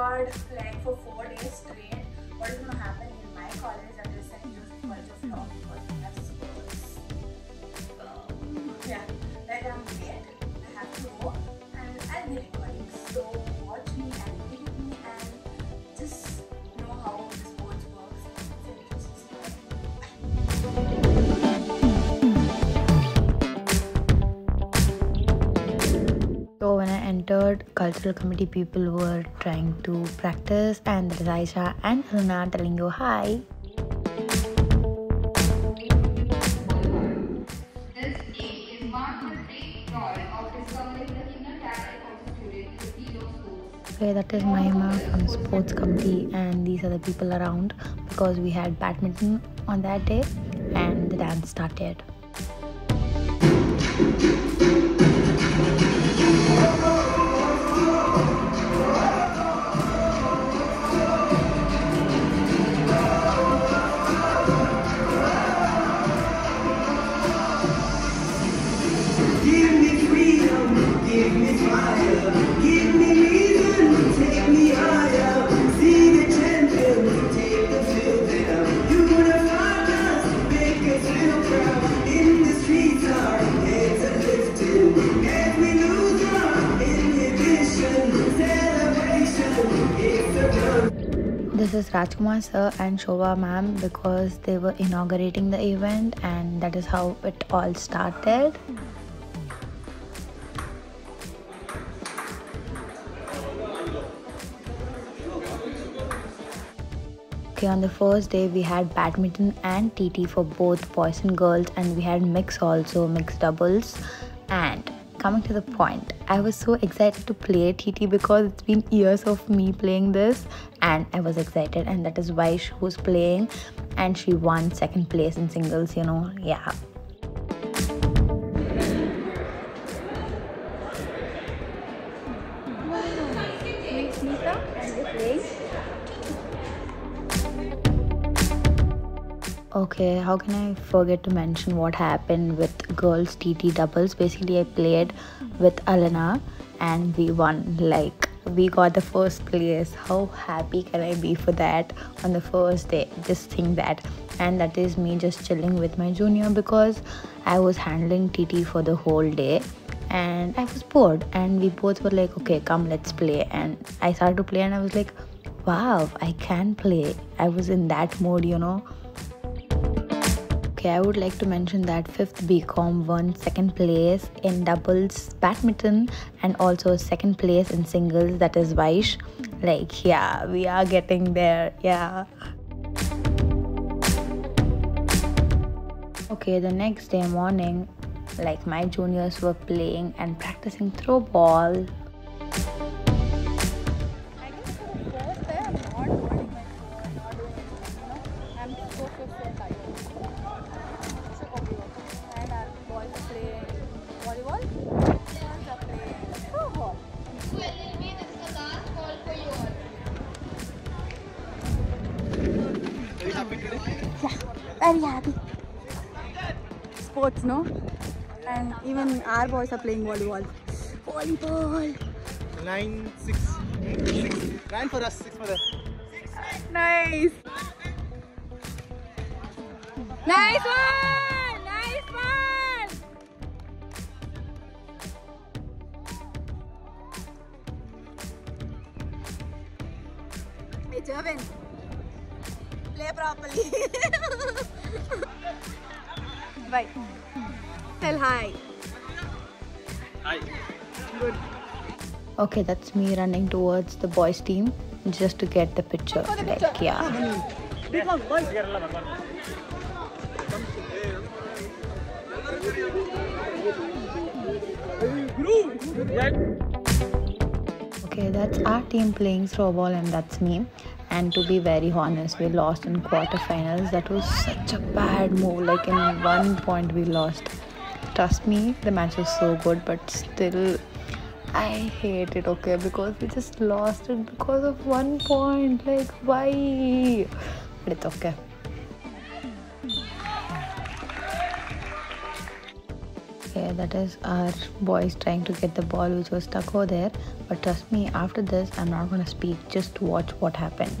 Record like for four days straight what is gonna happen entered, cultural committee people were trying to practice, and there is Aisha and Runa telling you hi. This game is marked with great joy of discovering the inner talent of the student with Tilo schools. Okay, that is Mahima from sports committee, and these are the people around because we had badminton on that day, and the dance started. This is Rajkumar sir and Shobha ma'am because they were inaugurating the event, and that is how it all started. Okay, on the first day we had badminton and TT for both boys and girls, and we had mix also, mixed doubles. And coming to the point, I was so excited to play TT because it's been years of me playing this, and I was excited, and that is why she was playing, and she won second place in singles. You know, yeah. Okay, how can I forget to mention what happened with girls TT doubles? Basically, I played with Alana and we won. Like, we got the first place. How happy can I be for that on the first day? Just think that. And that is me just chilling with my junior because I was handling TT for the whole day and I was bored. And we both were like, okay, come, let's play. And I started to play and I was like, wow, I can play. I was in that mode, you know. Okay, I would like to mention that 5th BCom won second place in doubles badminton and also second place in singles, that is Vaish. Like, yeah, we are getting there, yeah. Okay, the next day morning, like my juniors were playing and practicing throw ball. Yeah, very happy. Sports, no? And even our boys are playing volleyball. Volleyball. Nine, six, six. Nine for us, six for them. Nice. Nice one! Properly. Bye. Tell hi. Good. Okay, that's me running towards the boys' team just to get the picture. Like, yeah. Big one, boy. Okay, that's our team playing throwball, and that's me. And to be very honest, we lost in quarterfinals. That was such a bad move. Like in one point, we lost. Trust me, the match was so good, but still, I hate it. Okay, because we just lost it because of one point. Like why? But it's okay. Okay, that is our boys trying to get the ball which was stuck over there. But trust me, after this, I'm not gonna speak. Just watch what happened.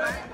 Hey,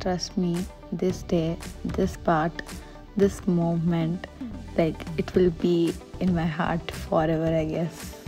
trust me, this day, this part, this moment, like it will be in my heart forever, I guess.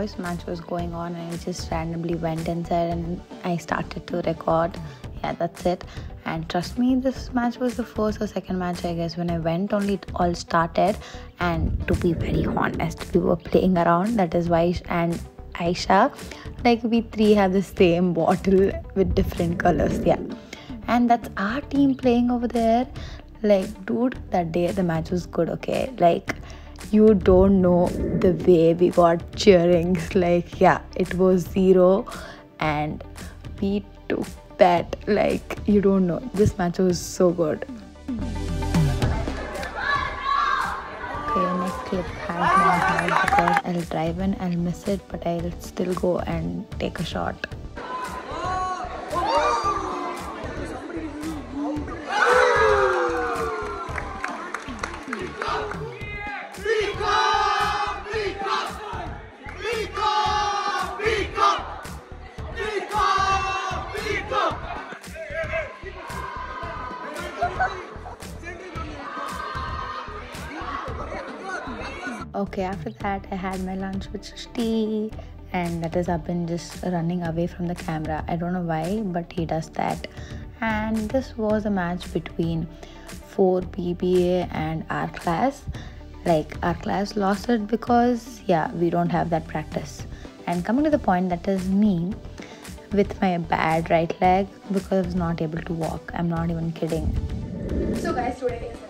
Boys' match was going on, and I just randomly went inside and I started to record. Yeah, that's it. And trust me, this match was the first or second match, I guess. When I went, only it all started. And to be very honest, we were playing around. That is why, and Aisha, like we three have the same bottle with different colors. Yeah, and that's our team playing over there. Like, dude, that day the match was good. Okay, like you don't know the way we got cheerings. Like yeah it was zero and we took that like you don't know. This match was so good. Okay next clip has my heart because i'll drive in i'll miss it but i'll still go and take a shot after that, I had my lunch, which is tea, and that is I've been just running away from the camera. I don't know why, but he does that. And this was a match between 4 BBA and our class. Like, our class lost it because, yeah, we don't have that practice. And coming to the point, that is me with my bad right leg because I was not able to walk. I'm not even kidding. So guys, today is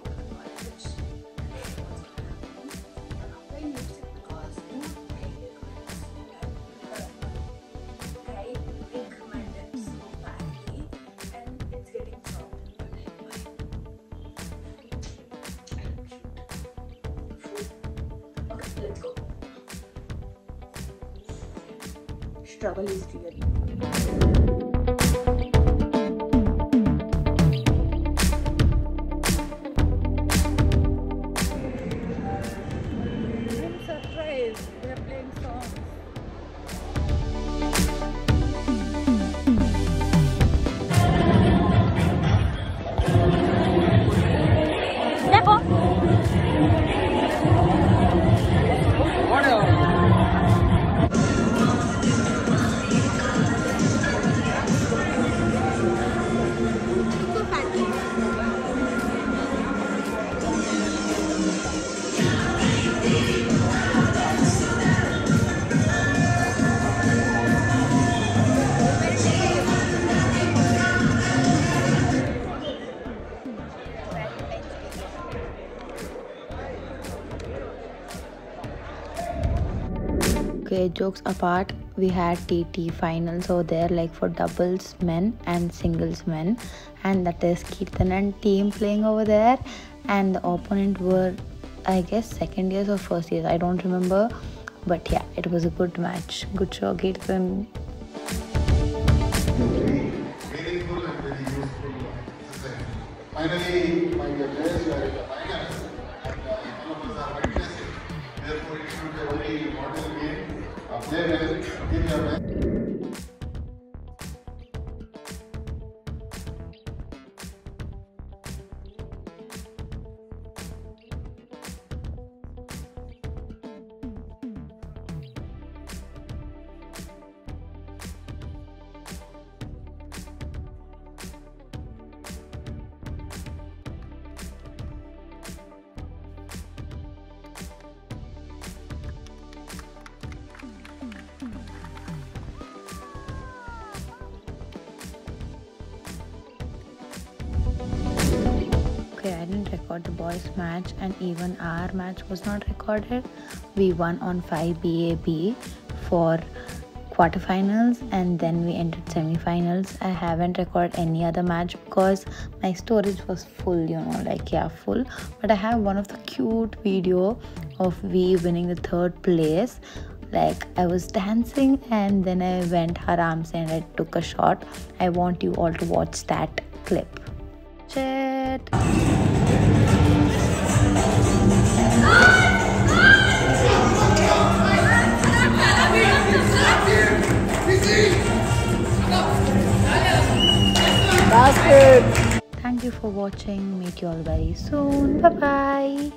Struggle is real. Jokes apart, we had TT finals over there, like for doubles men and singles men, and that is Kirtan and team playing over there, and the opponent were, I guess, second years or first years, I don't remember, but yeah, it was a good match. Good show, Kirtan. Finally, Uh, play didn't record the boys' match, and even our match was not recorded. We won on 5 BAB for quarterfinals, and then we entered semifinals. I haven't recorded any other match because my storage was full, you know, like yeah, full. But I have one of the cute video of we winning the third place. Like I was dancing, and then I went harams and I took a shot. I want you all to watch that clip. Shit. Thank you for watching. Meet you all very soon. Bye bye.